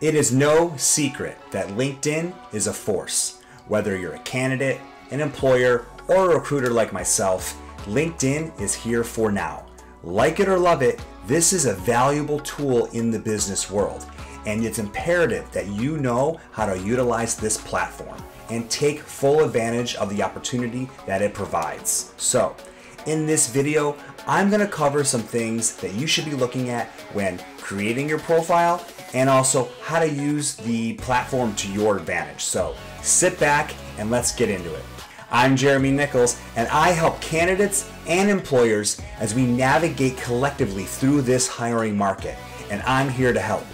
It is no secret that LinkedIn is a force. Whether you're a candidate, an employer, or a recruiter like myself, LinkedIn is here for now. Like it or love it, this is a valuable tool in the business world, and it's imperative that you know how to utilize this platform and take full advantage of the opportunity that it provides. So, in this video, I'm going to cover some things that you should be looking at when creating your profile and also how to use the platform to your advantage. So, sit back and let's get into it. I'm Jeremy Nichols, and I help candidates and employers as we navigate collectively through this hiring market, and I'm here to help.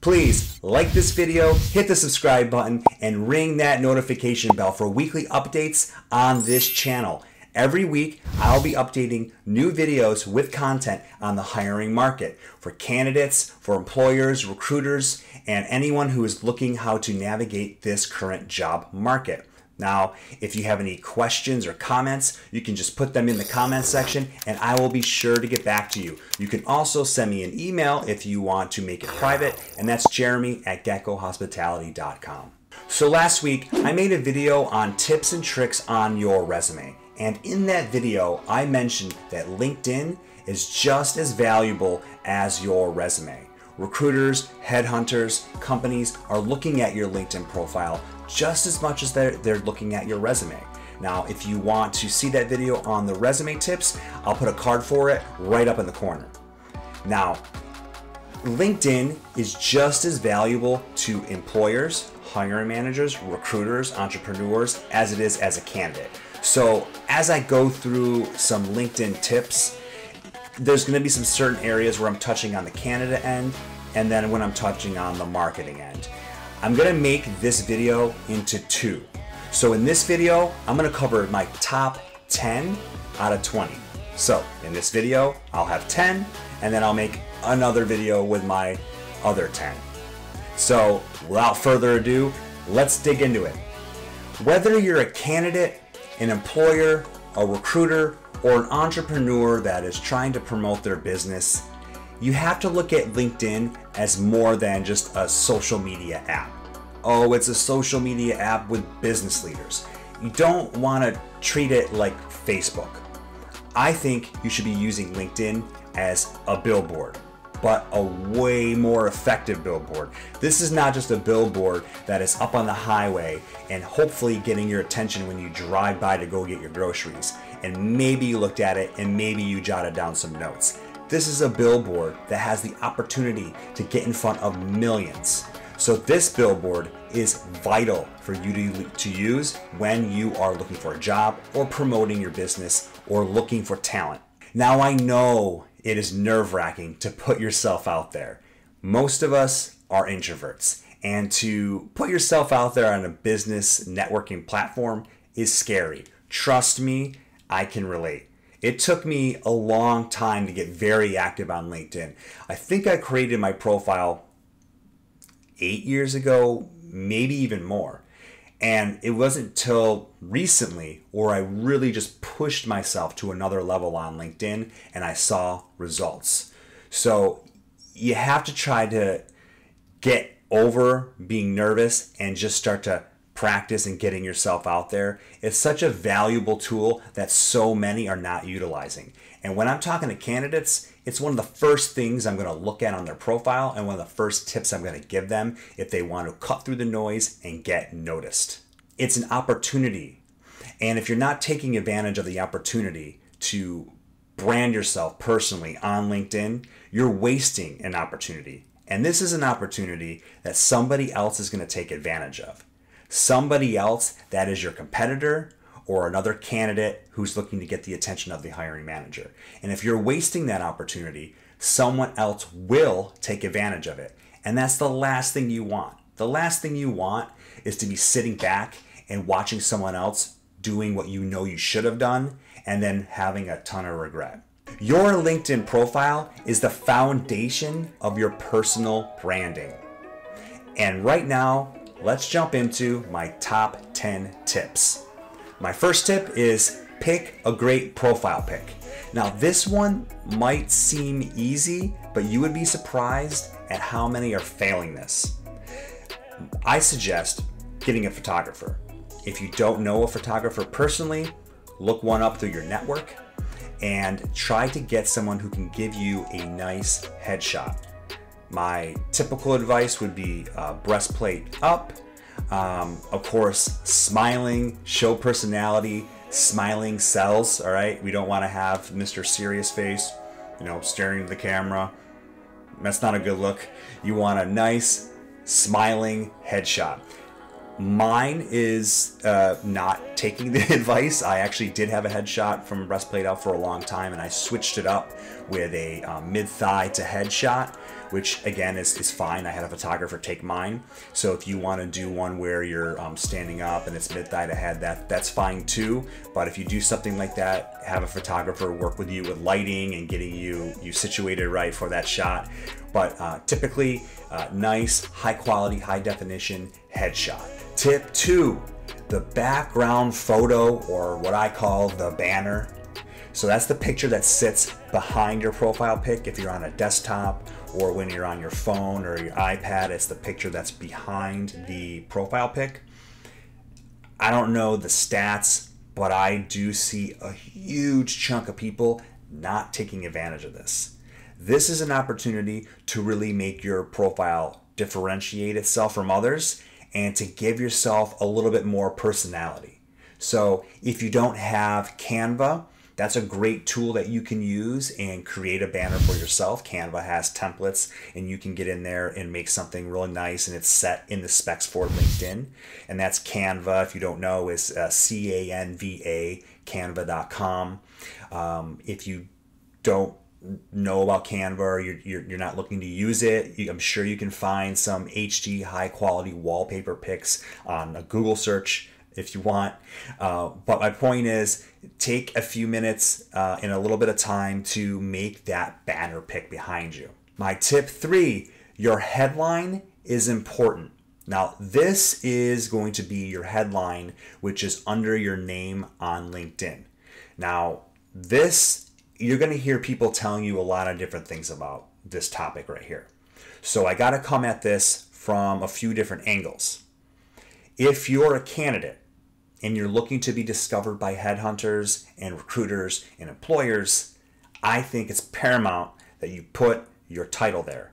Please like this video, hit the subscribe button, and ring that notification bell for weekly updates on this channel. Every week, I'll be updating new videos with content on the hiring market for candidates, for employers, recruiters, and anyone who is looking how to navigate this current job market. Now, if you have any questions or comments, you can just put them in the comment section and I will be sure to get back to you. You can also send me an email if you want to make it private, and that's jeremy at geckohospitality.com. So last week, I made a video on tips and tricks on your resume. And in that video, I mentioned that LinkedIn is just as valuable as your resume. Recruiters, headhunters, companies are looking at your LinkedIn profile just as much as they're, they're looking at your resume. Now, if you want to see that video on the resume tips, I'll put a card for it right up in the corner. Now, LinkedIn is just as valuable to employers, hiring managers, recruiters, entrepreneurs as it is as a candidate. So, as I go through some LinkedIn tips, there's going to be some certain areas where I'm touching on the Canada end and then when I'm touching on the marketing end. I'm gonna make this video into two. So in this video, I'm gonna cover my top 10 out of 20. So in this video, I'll have 10 and then I'll make another video with my other 10. So without further ado, let's dig into it. Whether you're a candidate, an employer, a recruiter, or an entrepreneur that is trying to promote their business, you have to look at LinkedIn as more than just a social media app. Oh, it's a social media app with business leaders. You don't want to treat it like Facebook. I think you should be using LinkedIn as a billboard, but a way more effective billboard. This is not just a billboard that is up on the highway and hopefully getting your attention when you drive by to go get your groceries. And maybe you looked at it and maybe you jotted down some notes. This is a billboard that has the opportunity to get in front of millions. So this billboard is vital for you to, to use when you are looking for a job or promoting your business or looking for talent. Now I know it is nerve wracking to put yourself out there. Most of us are introverts and to put yourself out there on a business networking platform is scary. Trust me, I can relate. It took me a long time to get very active on LinkedIn. I think I created my profile eight years ago, maybe even more. And it wasn't until recently where I really just pushed myself to another level on LinkedIn and I saw results. So you have to try to get over being nervous and just start to practice and getting yourself out there. It's such a valuable tool that so many are not utilizing. And when I'm talking to candidates, it's one of the first things I'm going to look at on their profile and one of the first tips I'm going to give them if they want to cut through the noise and get noticed. It's an opportunity. And if you're not taking advantage of the opportunity to brand yourself personally on LinkedIn, you're wasting an opportunity. And this is an opportunity that somebody else is going to take advantage of somebody else that is your competitor or another candidate who's looking to get the attention of the hiring manager. And if you're wasting that opportunity, someone else will take advantage of it. And that's the last thing you want. The last thing you want is to be sitting back and watching someone else doing what you know you should have done and then having a ton of regret. Your LinkedIn profile is the foundation of your personal branding. And right now, let's jump into my top 10 tips. My first tip is pick a great profile pic. Now, this one might seem easy, but you would be surprised at how many are failing this. I suggest getting a photographer. If you don't know a photographer personally, look one up through your network and try to get someone who can give you a nice headshot. My typical advice would be uh, breastplate up, um, of course, smiling, show personality, smiling sells, all right? We don't want to have Mr. Serious Face, you know, staring at the camera. That's not a good look. You want a nice, smiling headshot. Mine is uh, not taking the advice. I actually did have a headshot from breastplate out for a long time, and I switched it up with a um, mid thigh to headshot, which again is, is fine. I had a photographer take mine. So if you want to do one where you're um, standing up and it's mid thigh to head, that that's fine too. But if you do something like that, have a photographer work with you with lighting and getting you you situated right for that shot. But uh, typically, uh, nice, high quality, high definition headshot. Tip two, the background photo or what I call the banner. So that's the picture that sits behind your profile pic if you're on a desktop or when you're on your phone or your iPad, it's the picture that's behind the profile pic. I don't know the stats, but I do see a huge chunk of people not taking advantage of this. This is an opportunity to really make your profile differentiate itself from others and to give yourself a little bit more personality. So if you don't have Canva, that's a great tool that you can use and create a banner for yourself. Canva has templates and you can get in there and make something really nice and it's set in the specs for LinkedIn. And that's Canva, if you don't know, is uh, C A N V A, canva.com. Um, if you don't know about Canva or you're, you're, you're not looking to use it, I'm sure you can find some HD high quality wallpaper pics on a Google search if you want. Uh, but my point is take a few minutes uh, and a little bit of time to make that banner pick behind you. My tip three your headline is important. Now, this is going to be your headline, which is under your name on LinkedIn. Now, this you're going to hear people telling you a lot of different things about this topic right here. So I got to come at this from a few different angles. If you're a candidate and you're looking to be discovered by headhunters and recruiters and employers, I think it's paramount that you put your title there.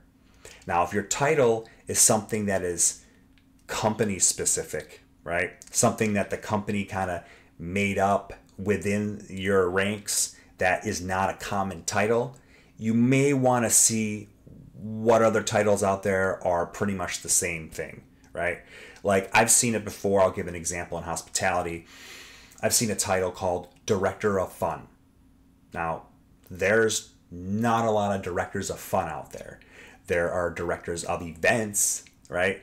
Now, if your title is something that is company specific, right? Something that the company kind of made up within your ranks that is not a common title, you may want to see what other titles out there are pretty much the same thing, right? Like I've seen it before. I'll give an example in hospitality. I've seen a title called Director of Fun. Now, there's not a lot of directors of fun out there. There are directors of events, right?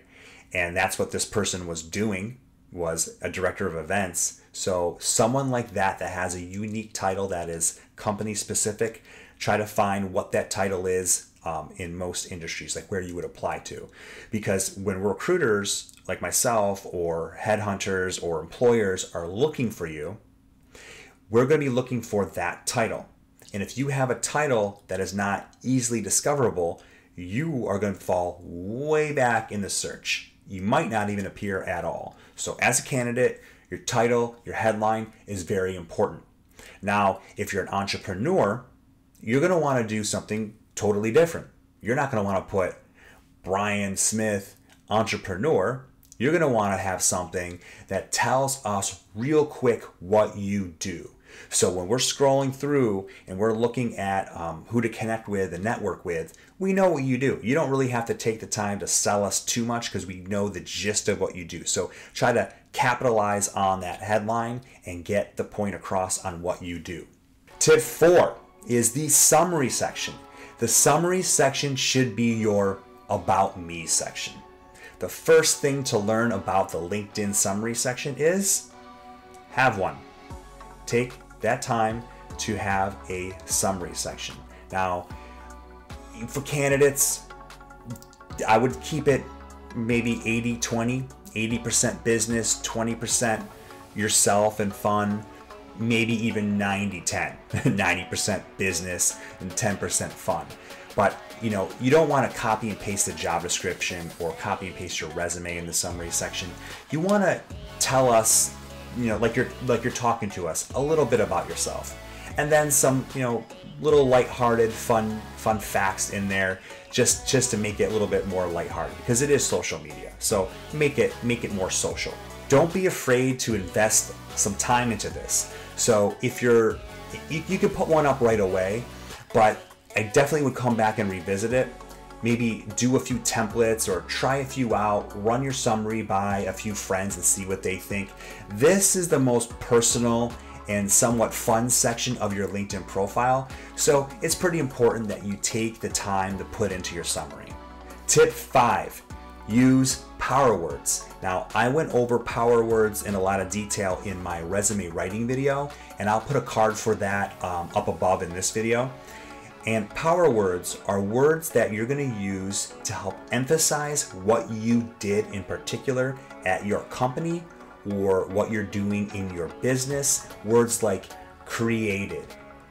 And that's what this person was doing was a director of events. So someone like that that has a unique title that is company specific, try to find what that title is um, in most industries, like where you would apply to. Because when recruiters like myself or headhunters or employers are looking for you, we're going to be looking for that title. And if you have a title that is not easily discoverable, you are going to fall way back in the search. You might not even appear at all. So, as a candidate, your title, your headline is very important. Now, if you're an entrepreneur, you're going to want to do something totally different. You're not going to want to put Brian Smith, entrepreneur. You're going to want to have something that tells us real quick what you do. So when we're scrolling through and we're looking at um, who to connect with and network with, we know what you do. You don't really have to take the time to sell us too much because we know the gist of what you do. So try to capitalize on that headline and get the point across on what you do. Tip four is the summary section. The summary section should be your About Me section. The first thing to learn about the LinkedIn summary section is have one. Take that time to have a summary section. Now, for candidates, I would keep it maybe 80 20, 80% business, 20% yourself and fun. Maybe even 90 10, 90% business and 10% fun. But you know, you don't want to copy and paste the job description or copy and paste your resume in the summary section. You want to tell us, you know, like you're like you're talking to us a little bit about yourself. And then some, you know, little light-hearted fun fun facts in there just just to make it a little bit more light-hearted because it is social media. So make it make it more social. Don't be afraid to invest some time into this. So if you're you, you can put one up right away, but I definitely would come back and revisit it. Maybe do a few templates or try a few out, run your summary by a few friends and see what they think. This is the most personal and somewhat fun section of your LinkedIn profile, so it's pretty important that you take the time to put into your summary. Tip five use power words. Now, I went over power words in a lot of detail in my resume writing video, and I'll put a card for that um, up above in this video. And power words are words that you're going to use to help emphasize what you did in particular at your company or what you're doing in your business. Words like created,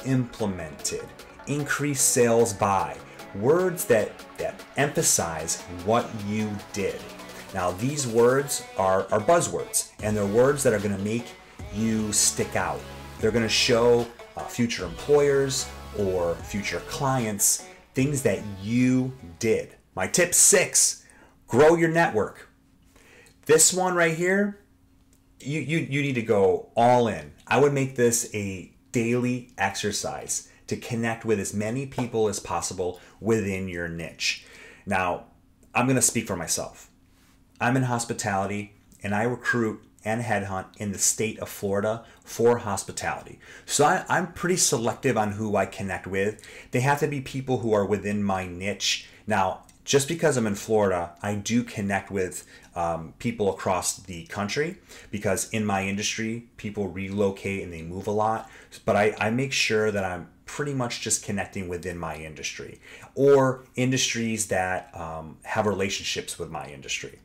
implemented, increased sales by, words that, that emphasize what you did. Now, these words are, are buzzwords, and they're words that are going to make you stick out. They're going to show uh, future employers, or future clients, things that you did. My tip six grow your network. This one right here, you, you, you need to go all in. I would make this a daily exercise to connect with as many people as possible within your niche. Now, I'm going to speak for myself. I'm in hospitality and I recruit and headhunt in the state of Florida for hospitality. So I, am pretty selective on who I connect with. They have to be people who are within my niche. Now, just because I'm in Florida, I do connect with um, people across the country because in my industry, people relocate and they move a lot. But I, I make sure that I'm pretty much just connecting within my industry or industries that um, have relationships with my industry.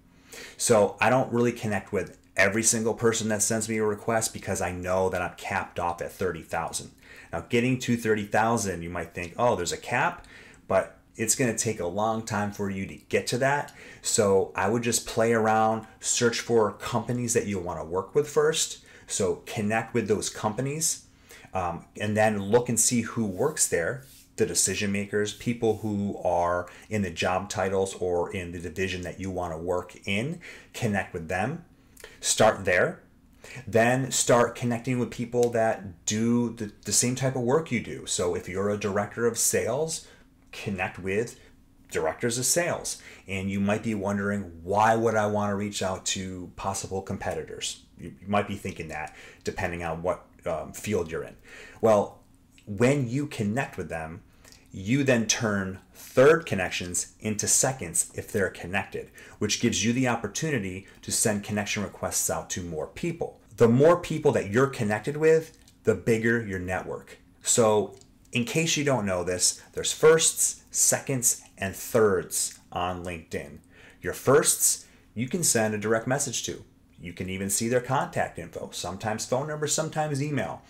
So I don't really connect with every single person that sends me a request because I know that I'm capped off at 30,000. Now, getting to 30,000, you might think, oh, there's a cap, but it's going to take a long time for you to get to that. So I would just play around, search for companies that you want to work with first. So connect with those companies um, and then look and see who works there the decision makers, people who are in the job titles or in the division that you want to work in, connect with them Start there. Then start connecting with people that do the, the same type of work you do. So if you're a director of sales, connect with directors of sales. And you might be wondering, why would I want to reach out to possible competitors? You, you might be thinking that depending on what um, field you're in. Well, when you connect with them, you then turn third connections into seconds if they're connected, which gives you the opportunity to send connection requests out to more people. The more people that you're connected with, the bigger your network. So, in case you don't know this, there's firsts, seconds, and thirds on LinkedIn. Your firsts, you can send a direct message to. You can even see their contact info, sometimes phone number, sometimes email.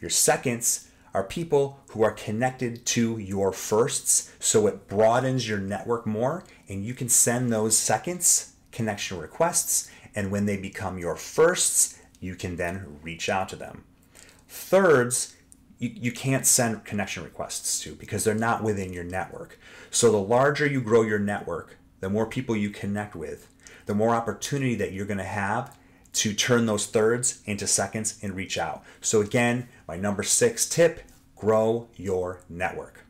Your seconds, are people who are connected to your firsts. So it broadens your network more, and you can send those seconds connection requests. And when they become your firsts, you can then reach out to them. Thirds, you, you can't send connection requests to because they're not within your network. So the larger you grow your network, the more people you connect with, the more opportunity that you're going to have to turn those thirds into seconds and reach out. So, again, my number six tip grow your network.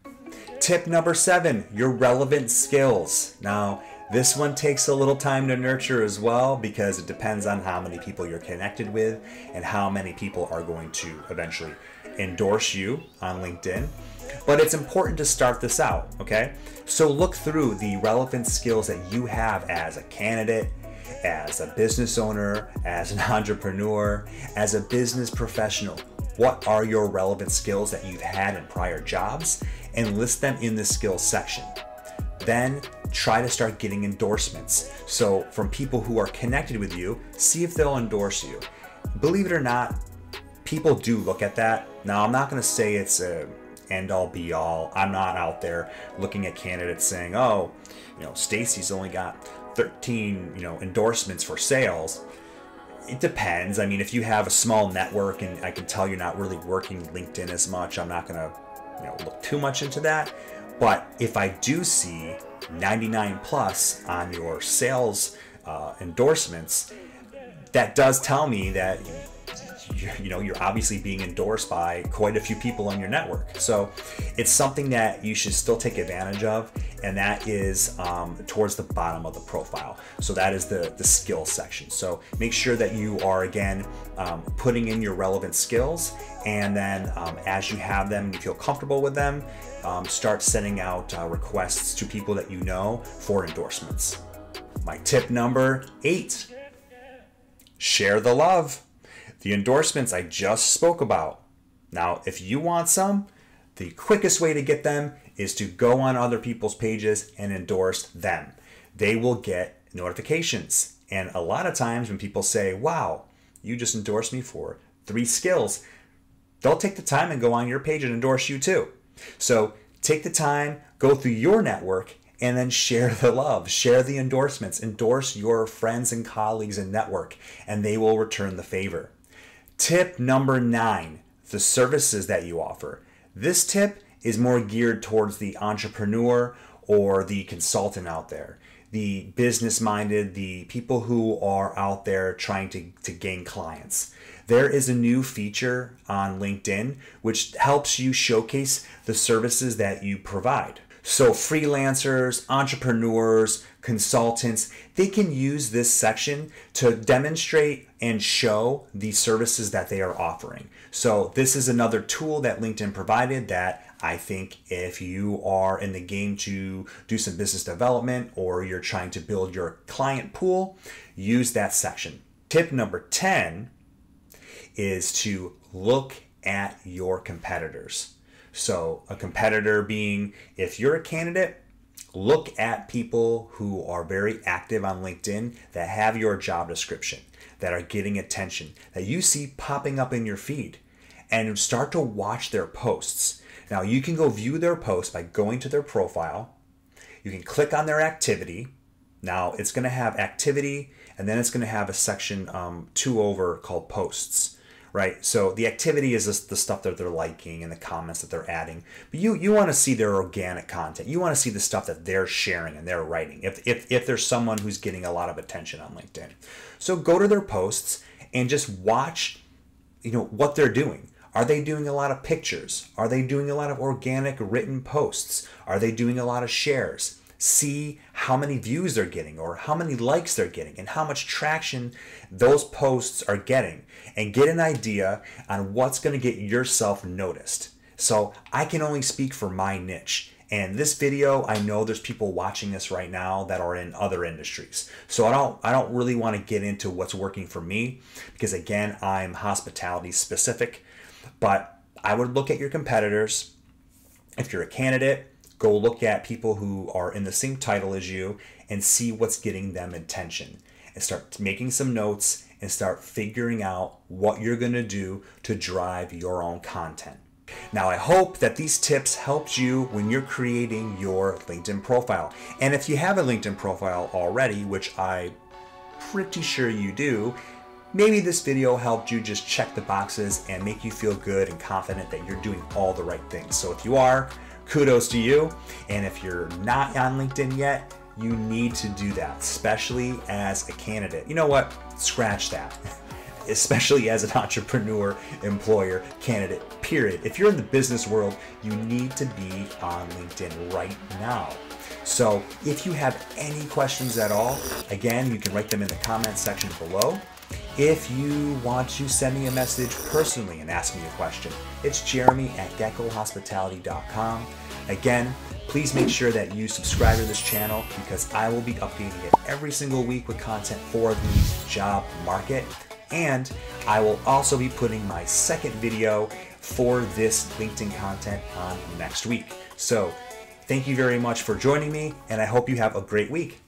Tip number seven your relevant skills. Now, this one takes a little time to nurture as well because it depends on how many people you're connected with and how many people are going to eventually endorse you on LinkedIn. But it's important to start this out, okay? So look through the relevant skills that you have as a candidate, as a business owner, as an entrepreneur, as a business professional. What are your relevant skills that you've had in prior jobs and list them in the skills section. Then try to start getting endorsements. So, from people who are connected with you, see if they'll endorse you. Believe it or not, people do look at that. Now, I'm not going to say it's a end all be all. I'm not out there looking at candidates saying, "Oh, you know, Stacy's only got 13, you know, endorsements for sales." It depends. I mean, if you have a small network and I can tell you're not really working LinkedIn as much, I'm not going to, you know, look too much into that. But if I do see 99 plus on your sales uh, endorsements, that does tell me that you're, you know you're obviously being endorsed by quite a few people on your network. So it's something that you should still take advantage of and that is um, towards the bottom of the profile. So that is the the skills section. So make sure that you are again um, putting in your relevant skills and then um, as you have them you feel comfortable with them um, start sending out uh, requests to people that you know for endorsements. My tip number eight share the love the endorsements I just spoke about. Now, if you want some, the quickest way to get them is to go on other people's pages and endorse them. They will get notifications. And a lot of times when people say, wow, you just endorsed me for three skills, they'll take the time and go on your page and endorse you too. So take the time, go through your network, and then share the love, share the endorsements, endorse your friends and colleagues and network, and they will return the favor. Tip number nine the services that you offer. This tip is more geared towards the entrepreneur or the consultant out there, the business minded, the people who are out there trying to, to gain clients. There is a new feature on LinkedIn which helps you showcase the services that you provide. So, freelancers, entrepreneurs, consultants, they can use this section to demonstrate and show the services that they are offering. So, this is another tool that LinkedIn provided that I think if you are in the game to do some business development or you're trying to build your client pool, use that section. Tip number 10 is to look at your competitors. So, a competitor being if you're a candidate, look at people who are very active on LinkedIn that have your job description, that are getting attention, that you see popping up in your feed, and start to watch their posts. Now, you can go view their posts by going to their profile. You can click on their activity. Now, it's going to have activity, and then it's going to have a section um, two over called posts right? So the activity is just the stuff that they're liking and the comments that they're adding. But you you want to see their organic content. You want to see the stuff that they're sharing and they're writing. If if if there's someone who's getting a lot of attention on LinkedIn, so go to their posts and just watch, you know, what they're doing. Are they doing a lot of pictures? Are they doing a lot of organic written posts? Are they doing a lot of shares? see how many views they're getting or how many likes they're getting and how much traction those posts are getting and get an idea on what's going to get yourself noticed. So I can only speak for my niche. And this video, I know there's people watching this right now that are in other industries. So I don't I don't really want to get into what's working for me because again, I'm hospitality specific, but I would look at your competitors. If you're a candidate, go look at people who are in the same title as you and see what's getting them attention and start making some notes and start figuring out what you're going to do to drive your own content. Now, I hope that these tips helped you when you're creating your LinkedIn profile. And if you have a LinkedIn profile already, which I'm pretty sure you do, maybe this video helped you just check the boxes and make you feel good and confident that you're doing all the right things. So if you are, kudos to you. And if you're not on LinkedIn yet, you need to do that, especially as a candidate. You know what? Scratch that. especially as an entrepreneur, employer, candidate, period. If you're in the business world, you need to be on LinkedIn right now. So if you have any questions at all, again, you can write them in the comment section below. If you want to send me a message personally and ask me a question, it's jeremy at geckohospitality.com. Again, please make sure that you subscribe to this channel because I will be updating it every single week with content for the job market. And I will also be putting my second video for this LinkedIn content on next week. So thank you very much for joining me, and I hope you have a great week.